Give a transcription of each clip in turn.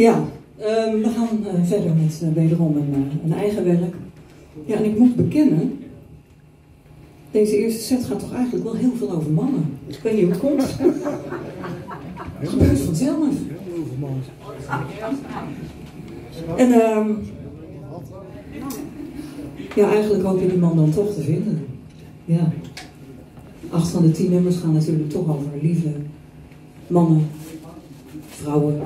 Ja, ehm, we gaan eh, verder met uh, wederom een, uh, een, eigen werk. Ja, en ik moet bekennen, deze eerste set gaat toch eigenlijk wel heel veel over mannen. Ik weet niet hoe het komt. Het gebeurt vanzelf. En um, ja, eigenlijk hoop je die man dan toch te vinden. Ja. Acht van de tien nummers gaan natuurlijk toch over lieve mannen, vrouwen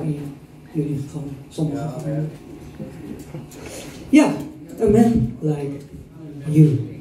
Yeah, a man like you.